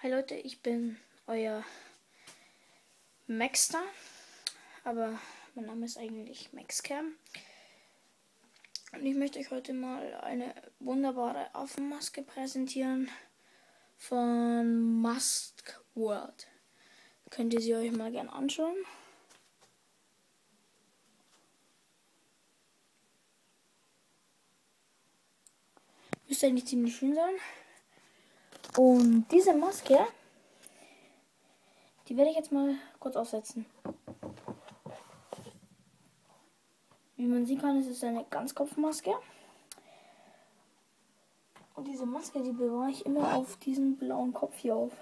Hi Leute, ich bin euer Maxster, aber mein Name ist eigentlich Maxcam. Und ich möchte euch heute mal eine wunderbare Affenmaske präsentieren von Mask World. Könnt ihr sie euch mal gern anschauen. Müsste eigentlich ziemlich schön sein. Und diese Maske, die werde ich jetzt mal kurz aufsetzen. Wie man sehen kann, ist es eine Ganzkopfmaske. Und diese Maske, die bewahre ich immer auf diesen blauen Kopf hier auf.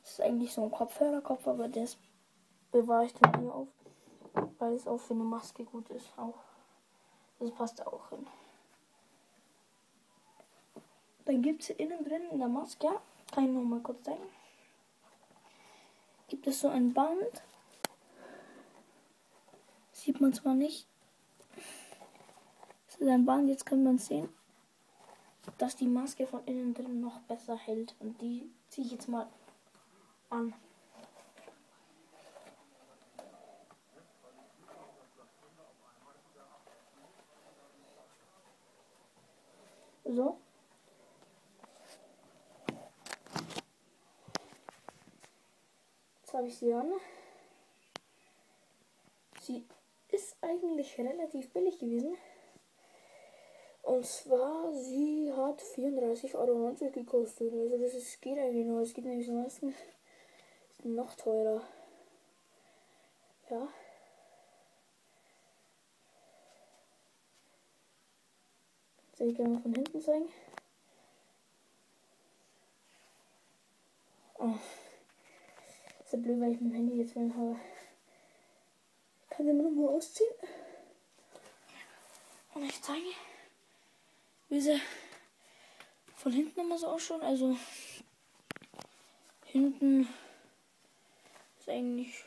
Das ist eigentlich so ein Kopfhörerkopf, aber das bewahre ich dann hier auf, weil es auch für eine Maske gut ist. Auch. Das passt auch hin. Dann gibt es innen drin in der Maske, kann ich noch mal kurz zeigen, gibt es so ein Band. Sieht man zwar nicht. Das ist ein Band, jetzt kann man sehen, dass die Maske von innen drin noch besser hält. Und die ziehe ich jetzt mal an. So. Jetzt habe ich sie an. Sie ist eigentlich relativ billig gewesen. Und zwar, sie hat 34,90 Euro gekostet. Also das ist, geht eigentlich noch. Es geht nämlich so meistens noch teurer. Ja. Soll ich gerne mal von hinten zeigen? Oh. Ist ja blöd, weil ich mein Handy jetzt wieder habe. Ich kann den nochmal ausziehen. Und ich zeige, wie sie von hinten nochmal so ausschauen. Also hinten ist eigentlich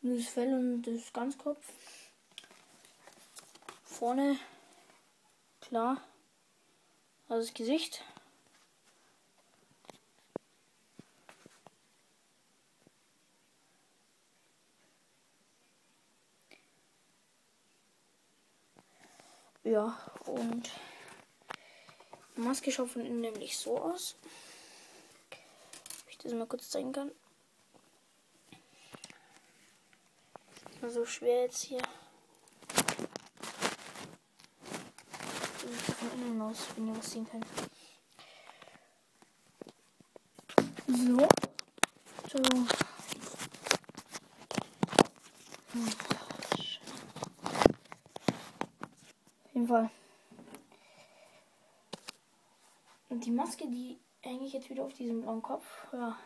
nur das Fell und das Ganzkopf. Vorne klar, also das Gesicht. Ja, und Maske schaut von innen nämlich so aus. Ob ich das mal kurz zeigen kann. Ist so schwer jetzt hier. Von innen aus, wenn ihr was sehen könnt. So. So. Jeden Fall. Und die Maske, die hänge ich jetzt wieder auf diesem blauen Kopf. Ja.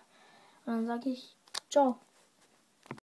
Und dann sage ich, ciao.